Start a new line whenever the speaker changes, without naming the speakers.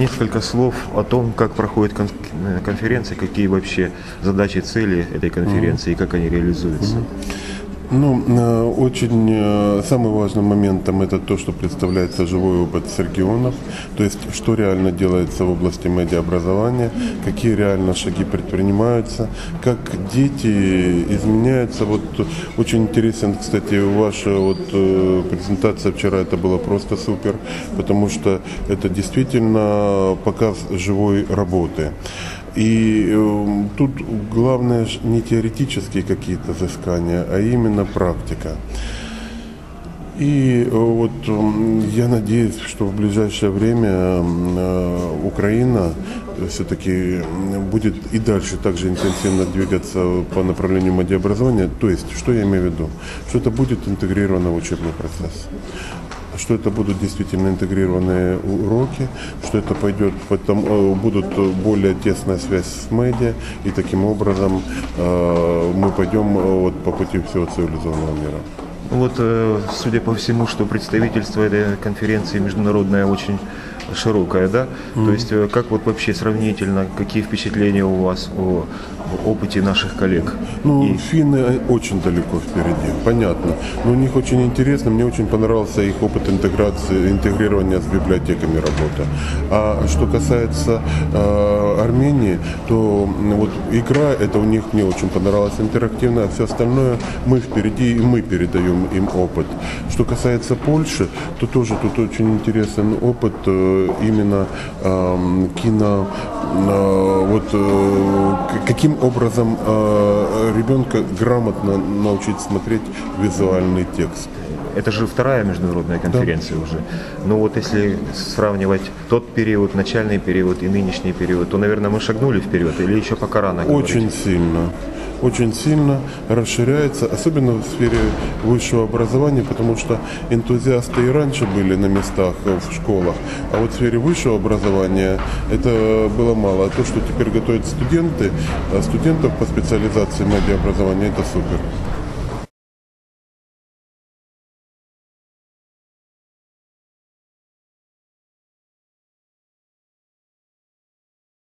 Несколько слов о том, как проходит кон- конференция, какие вообще задачи, цели этой конференции и как они реализуются.
Ну, э, очень э, самым важным моментом это то, что представляется живой опыт с регионов, то есть что реально делается в области медиаобразования, какие реально шаги предпринимаются, как дети изменяются. Вот очень интересен, кстати, ваша вот э, презентация вчера, это было просто супер, потому что это действительно показ живой работы. И э, тут главное не теоретические какие-то изыскания, а именно практика. И э, вот м, я надеюсь, что в ближайшее время м, э, Украина все-таки будет и дальше также интенсивно двигаться по направлению медиаобразования. То есть, что я имею в виду? Что это будет интегрировано в учебный процесс что это будут действительно интегрированные уроки, что это пойдет, потом э, будут более тесная связь с медиа, и таким образом э, мы пойдем э, вот по пути всего цивилизованного мира.
Вот, э, судя по всему, что представительство этой конференции международное очень широкое, да? То есть, э, как вот вообще сравнительно, какие впечатления у вас о, о опыте наших коллег?
Ну,
И-
финны очень далеко впереди, понятно. Но у них очень интересно, мне очень понравился их опыт интеграции, интегрирования с библиотеками работы. А что касается э, Армении, то вот игра, это у них мне очень понравилось интерактивно, а все остальное мы впереди, и мы передаем им опыт. Что касается Польши, то тоже тут очень интересен опыт э, именно эм, кино, э, вот э, каким образом э, ребенка грамотно научить смотреть визуальный текст.
Это же вторая международная конференция уже. Но вот если сравнивать тот период, начальный период и нынешний период, то, наверное, мы шагнули вперед или еще пока рано говорить?
Очень сильно. Очень сильно расширяется, особенно в сфере высшего образования, потому что энтузиасты и раньше были на местах э, в школах, а вот в сфере высшего образования это было мало. А то, что теперь готовят студенты, э, студентов по специализации медиаобразования, это супер.